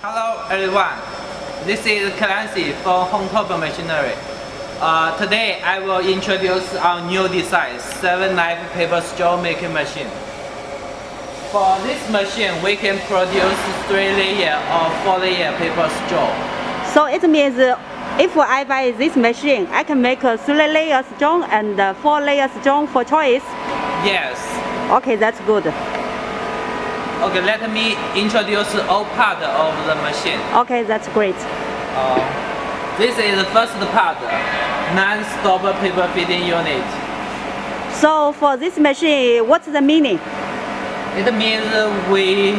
Hello everyone, this is Clancy from Honetop Machinery. Uh, today I will introduce our new design, 7 knife paper straw making machine. For this machine, we can produce 3 layer or 4 layer paper straw. So it means if I buy this machine, I can make a 3 layer strong and uh, 4 layer strong for choice. Yes. Okay, that's good. Okay, let me introduce all part of the machine. Okay, that's great. Uh, this is the first part, non-stop paper feeding unit. So for this machine, what's the meaning? It means we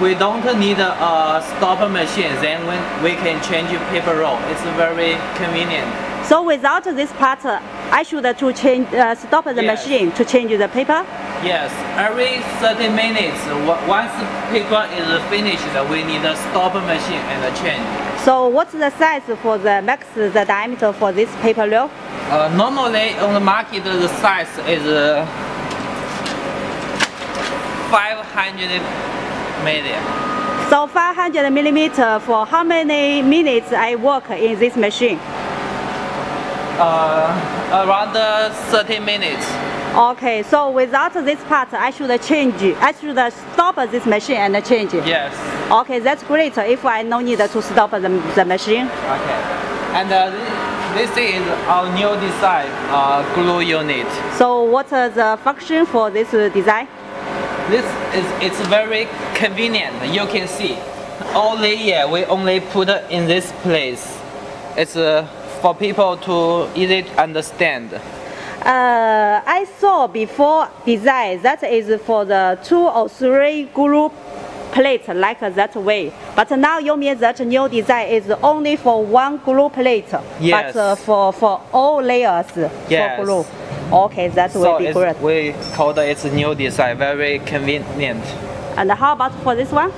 we don't need a stopper machine, then when we can change paper roll. It's very convenient. So without this part, I should uh, to change uh, stop the Yes. machine to change the paper. Yes, every 30 minutes, once paper is finished, we need a stopper machine and a change. So what's the size for the max the diameter for this paper roll? Uh, normally on the market, the size is uh, 500 million. So 500 millimeter for how many minutes I work in this machine? Uh, around uh, 30 minutes. Okay, so without this part, I should change. I should stop this machine and change. Yes. Okay, that's great. If I no need to stop the, the machine. Okay. And uh, this is our new design uh, glue unit. So what is the function for this design? This is it's very convenient. You can see all layer we only put in this place. It's uh, for people to easy to understand. Uh, I saw before design that is for the two or three glue plate like that way. But now you mean that new design is only for one glue plate, Yes. but uh, for for all layers Yes. for glue. Okay, that So will be it's, great. we call it it's new design, very convenient. And how about for this one?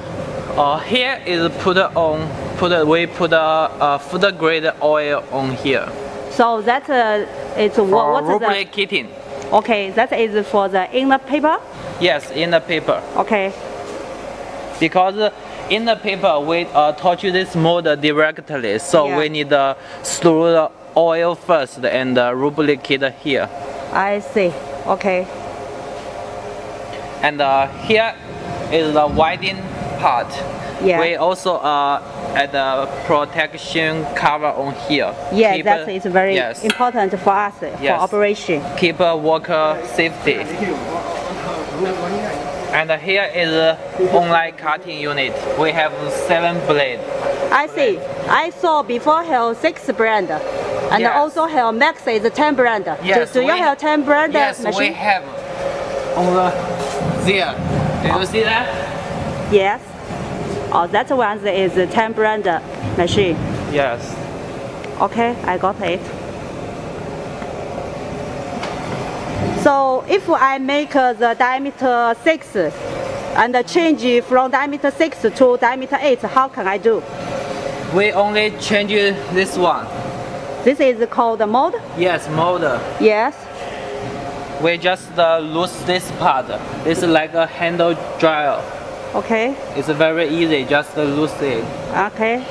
Uh, here is put on put we put a, a food grade oil on here So that uh, it's what, what's the lubricating. okay? That is for the inner paper. Yes, in the paper. Okay. because uh, in the paper we uh, touch this mold directly so Yeah. we need uh, through the oil first and uh, lubricate here I see. Okay. and uh, here is the widening part Yeah. we also uh, add the protection cover on here Yeah, Keep, that uh, very yes, important for us for Yes. operation. keep uh, worker safety and here is online cutting unit we have seven blade I see. I saw before have six brand, and Yes. also have Max is ten brand. Yes, do, do you we- have ten brand Yes, we have on the there. Do you see that? Yes. Oh, that one is a ten brand machine. Yes. Okay, I got it. So if I make uh, the diameter 6 and change from diameter 6 to diameter 8, how can I do? We only change this one. This is called the mold? Yes, mold. Yes. We just uh, lose this part. It's like a handle dryer. Okay. It's very easy. Just lose it Okay.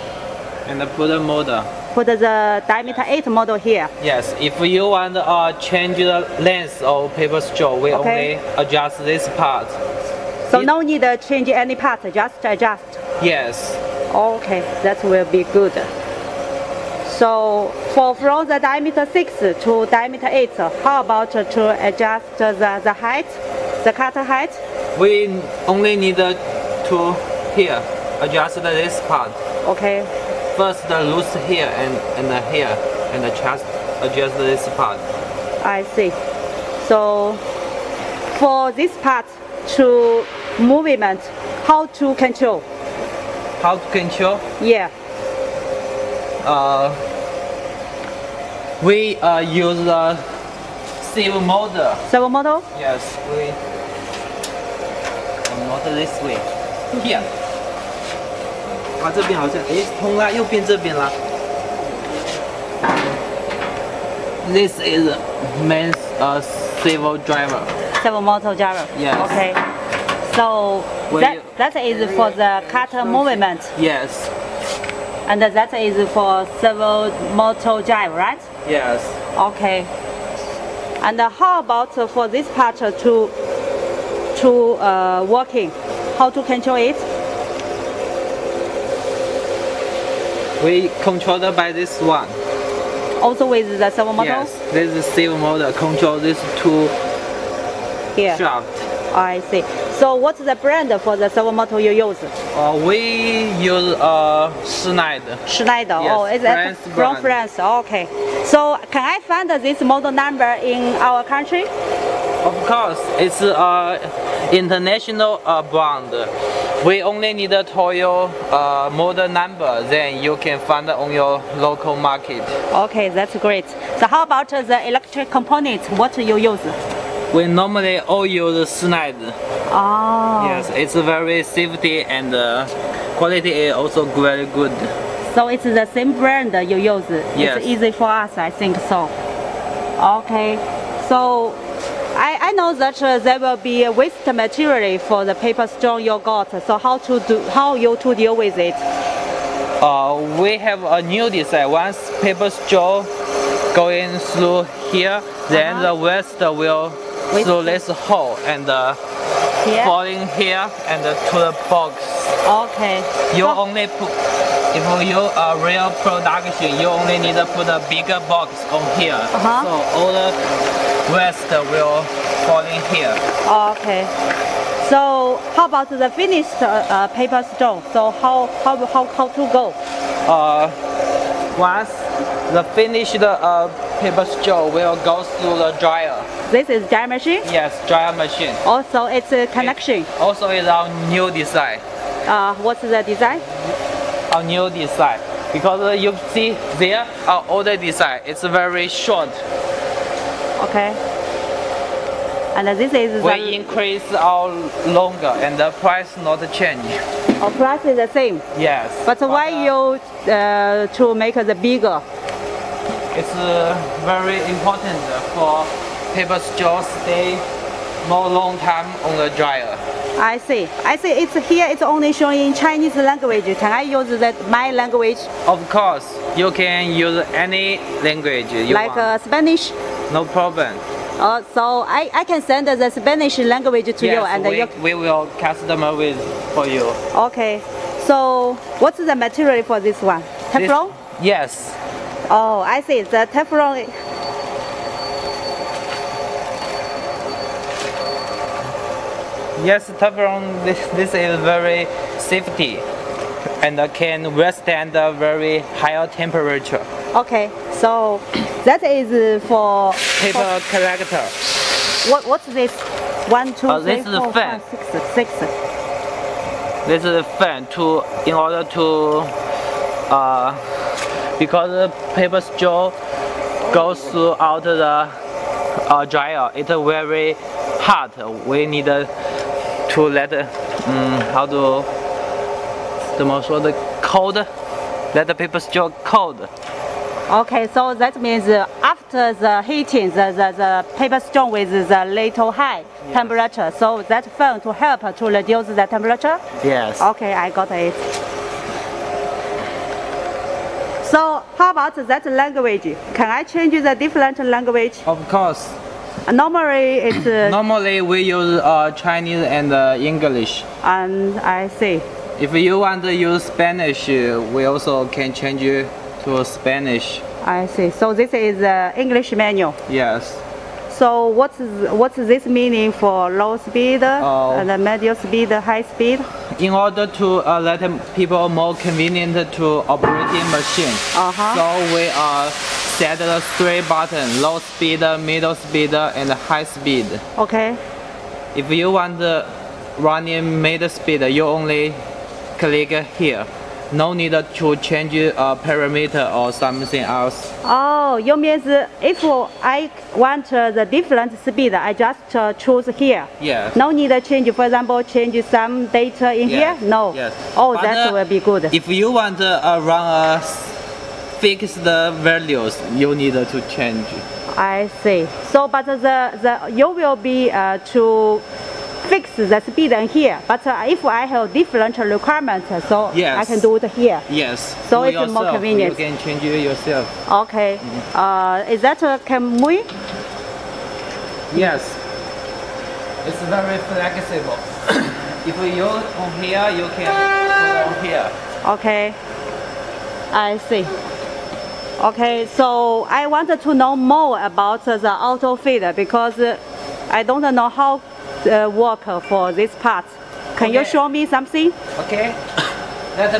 and put a mold. Put the diameter 8 model here. Yes, if you want to uh, change the length of paper straw, we Okay. only adjust this part. So It- no need to change any part, just adjust. Yes. Okay, that will be good. So for from the diameter 6 to diameter 8, how about to adjust the, the height, the cutter height? We only need to here adjust this part. Okay, First the loose here and, and the here and adjust adjust this part. I see. So for this part to movement, how to control? How to control? Yeah. Uh, we uh, use the servo motor. Servo model? Yes, we 然后再 this way。Yeah。啊，这边好像诶通啦，右边这边啦。This is man's uh servo driver. Servo motor driver. Yes. Okay. So that that is for the cutter movement. Yes. And that is for servo motor drive, right? Yes. Okay. And how about for this part to to uh, working? How to control it? We controlled by this one. Also with the servo motor Yes, this is servo motor control this two here. shaft. I see. So what's the brand for the servo motor you use? Uh, we use uh, Schneider. Schneider. Yes, oh, is that France from brand. France? Okay. So can I find this model number in our country? Of course, it's uh, international uh, brand. We only need a Toyo uh, model number, then you can find it on your local market. Okay, that's great. So how about the electric components? What you use? We normally all use Schneider. Oh. Yes, it's very safety and uh, quality is also very good. So it's the same brand you use. Yes. It's easy for us, I think so. Okay. So I, I know that uh, there will be a waste material for the paper stone you got. So how to do how you to deal with it? Uh, we have a new design. Once paper straw going through here, then Uh-huh. the waste will Waste. through this hole and uh, Here. falling here and uh, to the box. Okay. You So- only put, if you are real production, you only need to put a bigger box on here. Uh-huh. So all the waste will fall in here. Okay. So how about the finished uh, paper stone? So how how how how to go? Uh, once the finished uh, paper straw will go through the dryer. This is dryer machine. Yes, dryer machine. Also, it's a connection. Also is our new design. Uh, what's the design? Our new design. Because uh, you see there, our older design, it's very short. Okay. And this is We increase our longer and the price not change. oh, price is the same. Yes. But why uh, you uh, to make the bigger? It's uh, very important for paper straw stay more long time on the dryer. I see. I see. It's here. It's only showing in Chinese language. Can I use that my language, Of course, you can use any language you like uh, want. Spanish? No problem. Uh, so I, I can send the Spanish language to you, and we, you. we will customize with for you. Okay. So what's the material for this one? This- Teflon? yes. Oh, I see. The Teflon. Yes, Teflon, this, this is very safety and can withstand a very higher temperature. Okay. So that is for. Paper collector. What what's this? One, two, Uh, three, this is a four, fan. five, six, six. This is a fan to in order to uh, because the paper straw goes throughout the uh, dryer. It's very hot. We need uh, to let uh, um, how to 怎么说的 cold let the paper straw cold. Okay, so that means uh, after the heating, the, the, the paper stone with the little high temperature, so that fan to help to reduce the temperature? Yes. Okay, I got it. So how about that language? Can I change the different language? Of course. Normally it's uh, Normally we use uh, Chinese and uh, English. and I see. If you want to use Spanish, uh, we also can change it to Spanish. I see. So this is the English menu. Yes. So what's what's this meaning for low speed Oh. and the medium speed, high speed? In order to uh, let people more convenient to operating machine, Uh-huh. so we are set the three button: low speed, middle speed, and high speed. Okay. If you want the running mid speed, you only click here. No need to change a parameter or something else. Oh, you means if I want uh, the different speed, I just uh, choose here. Yes. No need to change, for example, change some data in Yes, here? No. yes. Oh, But, that uh, will be good. If you want to uh, run a s- fixed values, you need to change. I see. So, but the, the you will be uh, to fix the speed here. But uh, if I have different requirements, so I can do it here. Yes. So do it's more convenient. You can change it yourself. Okay. Uh, is that uh, can we? Yes. It's very flexible. if you on here, you can put on here. Okay. I see. Okay, so I wanted to know more about uh, the auto feed because uh, I don't know how uh, work for this part. Can you show me something? Okay. let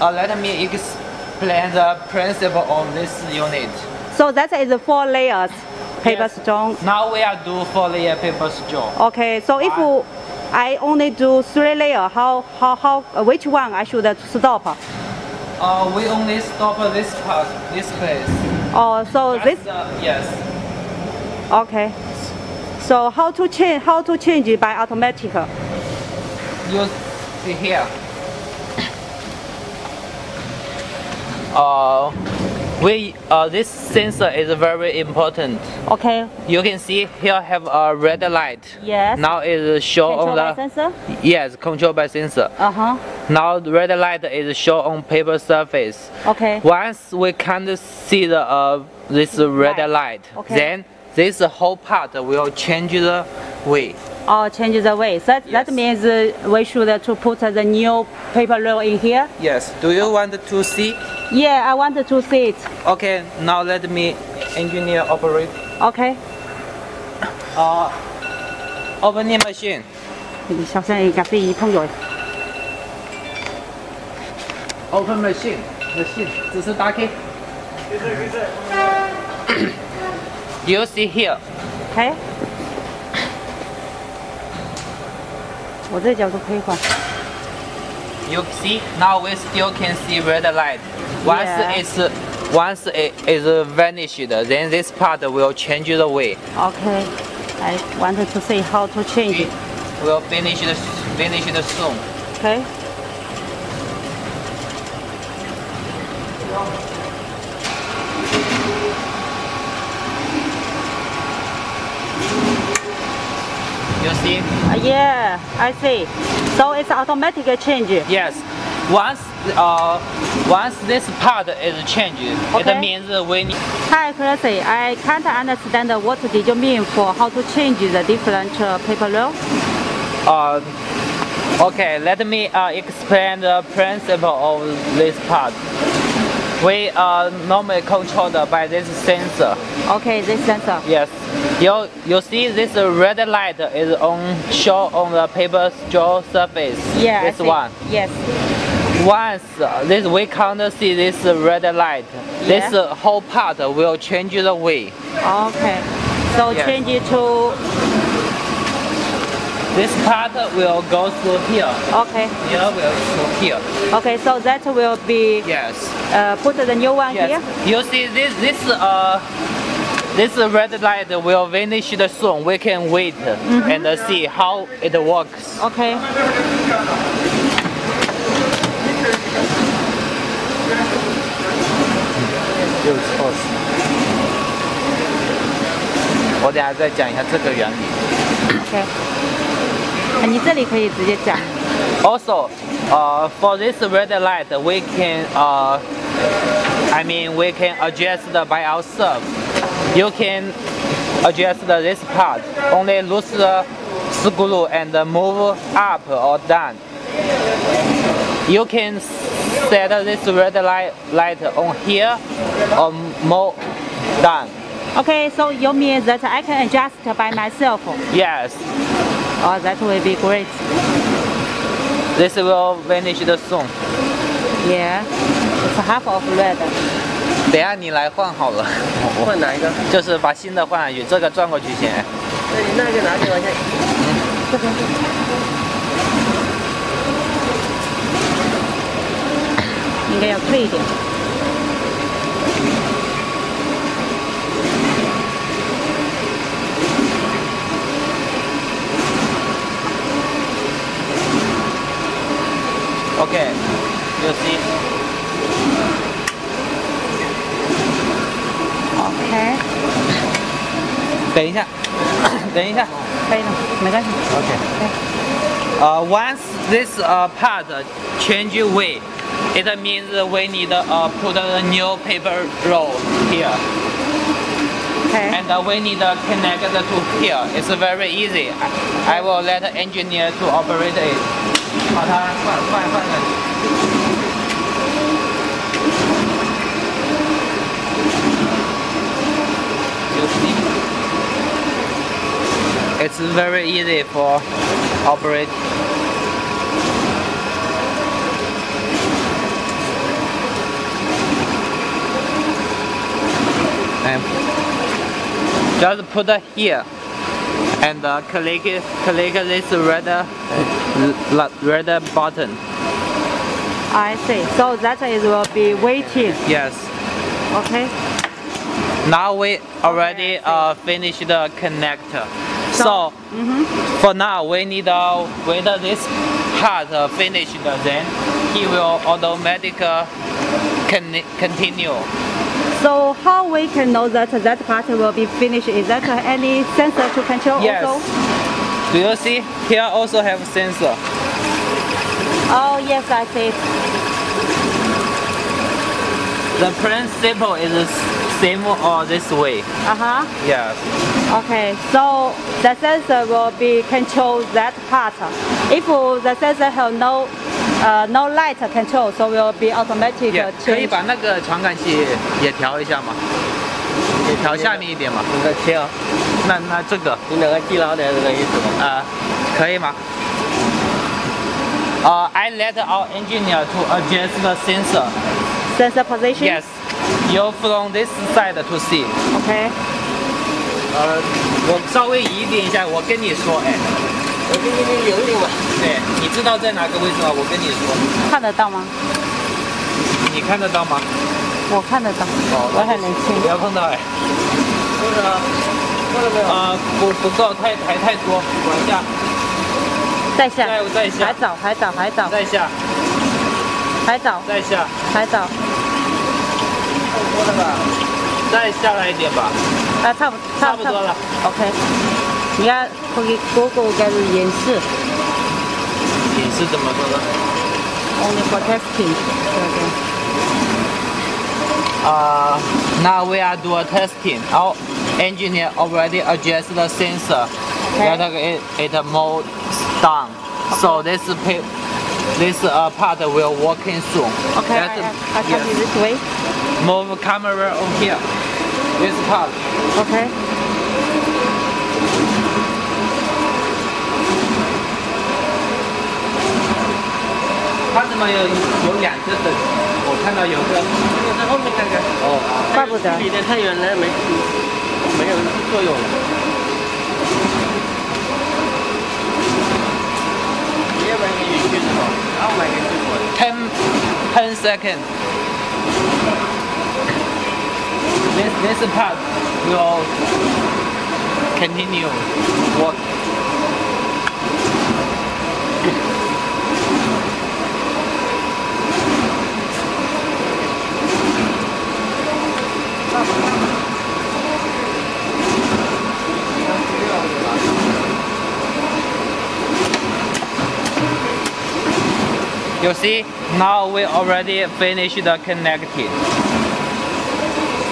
uh, let me explain the principle of this unit. So that is four layers paper Yes. stone. Now we are do four layer paper straw. Okay, so if Right. I only do three layer, how how how uh, which one I should stop? Uh, we only stop this part, this place. Oh, so this the- yes. okay. So how to change how to change it by automatic? You see here. Uh, we uh, this sensor is very important. Okay. You can see here have a red light. Yes. Now is show Control on the sensor. yes control by sensor. Uh huh. Now the red light is show on paper surface. Okay. Once we can't see the uh, this red Light. light, Okay. then this whole part will change the way. Or change the way. So that, that Yes. means uh, we should uh, to put the new paper roll in here. Yes. Do you want to see? Yeah, I wanted to see it. Okay. Now let me engineer operate. Okay. Uh, opening machine. 你小声啲，咖啡已碰咗。 Open machine. Machine. 只是打开。 You see here. OK。我这角度可以换。 You see now we still can see red light. Once Yeah. it's once it is vanished, then this part will change the way. OK。I wanted to see how to change it. Will finish the finish the soon. OK。 You see? Uh, yeah, I see. So it's automatic change. Yes. Once uh once this part is changed, Okay. it means we need Hi, Chrissy. I can't understand what did you mean for how to change the different uh, paper roll. uh okay, let me uh, explain the principle of this part. We are normally controlled by this sensor. Okay, this sensor. Yes. You you see this red light is on show on the paper straw surface. Yeah, This one. Yes. Once uh, this we can't see this red light, this Yeah. uh, whole part will change the way. Okay. So Yes. change it to This part will go through here. okay. Here will through here. Okay, so that will be Yes. uh, put the new one Yes. here. You see this this uh this red light will vanish soon. We can wait Mm-hmm. and uh, see how it works. Okay. 就错死。我等下再讲一下这个原理。 OK。 啊你这里可以直接讲。 Also, uh, for this red light, we can, uh, I mean, we can adjust the by ourselves. You can adjust the, this part. Only loose the screw and move up or down. You can set this red light, light on here or more down. Okay, so you mean that I can adjust by myself? Yes, Oh, that will be great. this will vanish soon. Yeah. It's half of red. 等下你来换好了，换哪一个？就是把新的换上去，这个转过去先。那你那个拿给我先。应该要退一点。Okay, you see. OK，等一下，等一下。可以了，没关系。 OK。 Uh, once this uh, part change weight, it means we need uh, put a new paper roll here. Okay. And uh, we need to connect it to here. It's very easy. I I will let the engineer to operate it. 把它换换换个。You see? It's very easy for operate. And just put it here and uh, click click this red uh, red button. I see. So that is will be waiting. Yes. Okay. Now we already uh, finished the connector. So, Mm-hmm. for now we need to wait this part uh, finished then he will automatically con- continue. So how we can know that that part will be finished? Is that any sensor to control Yes. also? Do you see? Here also have sensor. Oh yes, I see. The principle is same or this way. Uh huh. Yes. Okay. So the sensor will be control that part. If the sensor have no uh, no light control, so will be automatic 也可以.把那个传感器也调一下吗？也调下面一点嘛。你个切啊，那那这个你两个记牢点这个意思吗？啊，可以吗？Uh, I let our engineer to adjust the sensor. Sensor position. Yes. You from this side to see. Okay. 呃，我稍微移点一下，我跟你说，哎，我给你拧拧嘛。对，你知道在哪个位置吗？我跟你说，看得到吗？你看得到吗？我看得到。哦我很年轻不。要碰到哎。多少？多少没有？啊、不不够，太还太多，往下，再下。再再下还早，还早，还早，再下，还早，再下，还早。多了吧？再下来一点吧。啊，差不差不多了。OK。 야 거기 고고 가루 연습 연습 좀 하거나 only for testing uh, now we are doing testing. Our engineer already adjusted the sensor. Okay. that it, it more down so this this uh, part will working soon. Okay That's, I, I can yes. this way. Move camera on here. This part. Okay 它怎么有有两个灯？我看到有个你在后面看看。哦，怪不得离得太远了，没没有作用要买个圆圈的吗？然后买个最短的。ten ten second. This this part will continue work. You see, now we already finished the connecting.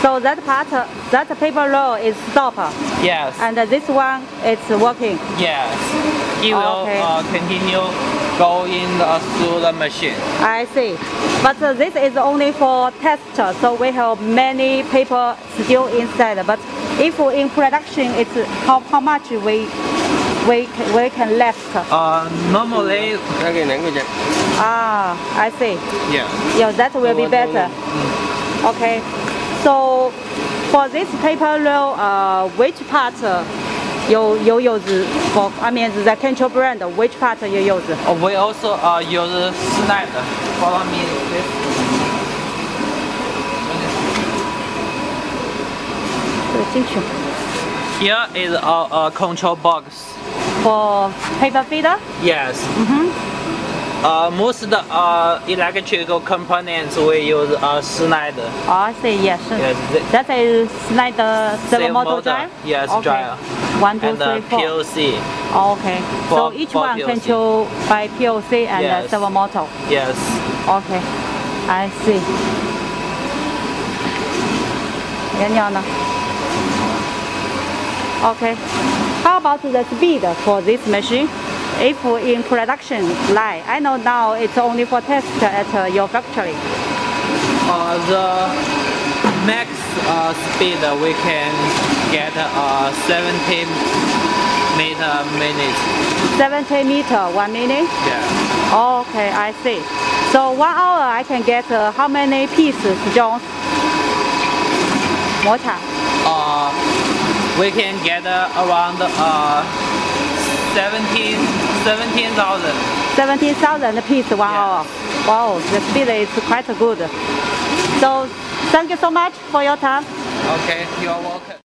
So that part, that paper roll is stop, Yes, and this one is working. yes. It will Okay. uh, continue going uh, through the machine. I see. But uh, this is only for test, so we have many paper still inside. But if we in production, it's how, how much we we can, we can left. Uh, normally. Ah, I see. Yeah. Yeah, that will be better. Okay. So for this paper roll, uh, which part uh, you you use for? I mean, the control brand. Which part you use? Uh, we also uh, use snap. Follow me. This. 进去。here is our uh, control box. For paper feeder? Yes. Mm -hmm. Uh, most of the uh, electrical components we use a uh, Schneider. Oh, I see, yes. yes That's a Schneider servo motor, drive? Yes, okay. drive. One, two, and, uh, three, four. PLC. Oh, okay. So each one PLC. controlled by PLC and yes. servo motor? Yes. Okay, I see. 人家呢？Okay. How about the speed for this machine? If in production line, I know now it's only for test at uh, your factory. Uh, the max uh, speed we can get uh, 70 meter minute. 70 meter one minute. Yeah. Okay, I see. So one hour I can get uh, how many pieces, Jones? Mortar. Uh, we can get uh, around uh, 17 17,000. 17,000 piece one Yeah. Wow, the speed is quite good. So thank you so much for your time. Okay, you're welcome.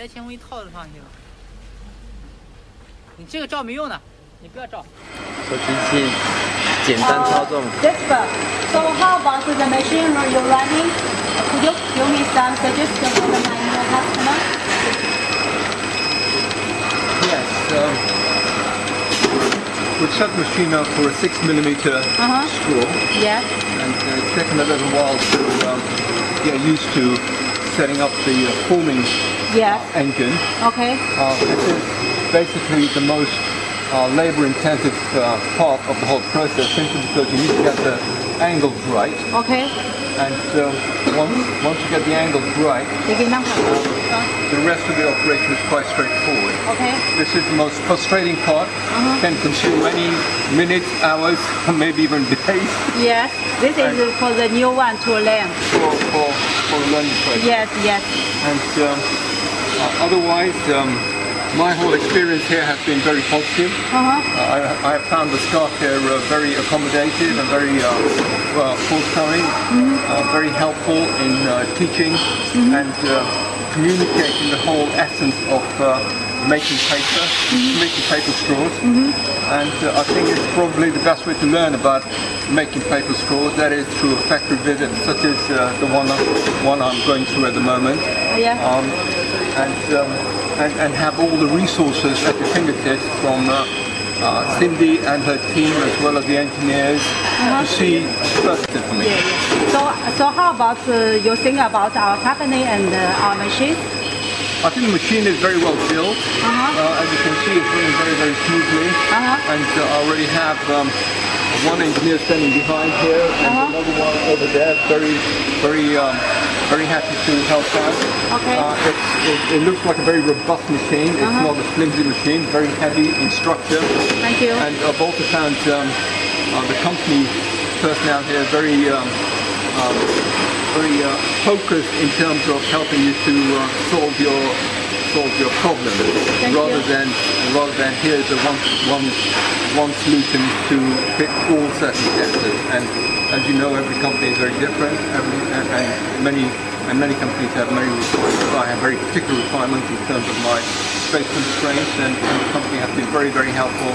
别钱我一套就上去了。你这个照没用的，你不要照。手机器简单操纵。 Jesper, so how about the machine you're running? Could you give me some suggestions for my new customer? Yes. Um, we set the machine up for a 6 millimeter Uh-huh. straw, Yes. and uh, it's taken a little while to um, get used to setting up the uh, forming Yes. engine. Okay. Uh, this is basically the most uh, labor-intensive uh, part of the whole process, simply because you need to get the angles right. Okay. And once once you get the angles right, the rest of the operation is quite straightforward. Okay. This is the most frustrating part. Can consume many minutes, hours, maybe even days Yes. This is for the new one to learn. for, for, for learning process. Yes. Yes. And um, uh, otherwise, um, my whole experience here has been very positive. Uh-huh. Uh, I, I have found the staff here uh, very accommodative and very uh, well, forthcoming, uh, very helpful in uh, teaching and uh, communicating the whole essence of uh, making paper, making paper straws. And uh, I think it's probably the best way to learn about making paper straws. That is through a factory visit, such as uh, the one, one I'm going through at the moment Yeah. um, and, um, and and have all the resources at your fingertips from uh, uh, Cindy and her team as well as the engineers to see first information. Yeah, yeah. So, so how about uh, you think about our company and uh, our machine? I think the machine is very well built. Uh-huh. Uh, as you can see, it's running very, very smoothly. Uh-huh. And uh, I already have um, one engineer standing behind here and Uh-huh. another one over there, very, very, um, very happy to help out. Okay. Uh, it, it looks like a very robust machine. It's Uh-huh. not a flimsy machine, very heavy in structure. Thank you. And I've also found um, uh, the company personnel here very, um, um, very uh, focused in terms of helping you to uh, solve your solve your problem, Thank rather you. than rather than here's a one one one solution to fit all circumstances. And as you know, every company is very different, every, and, and many and many companies have many requirements. I have very particular requirements in terms of my space constraints, and, and the company has been very very helpful